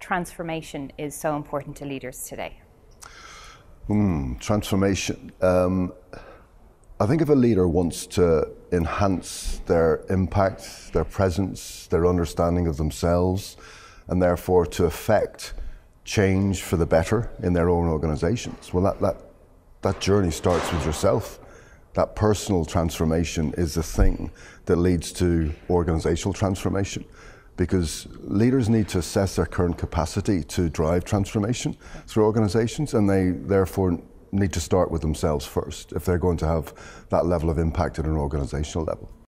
transformation is so important to leaders today? Mm, transformation. Um, I think if a leader wants to enhance their impact, their presence, their understanding of themselves, and therefore to affect change for the better in their own organizations, well, that, that, that journey starts with yourself. That personal transformation is the thing that leads to organizational transformation because leaders need to assess their current capacity to drive transformation through organizations and they therefore need to start with themselves first if they're going to have that level of impact at an organizational level.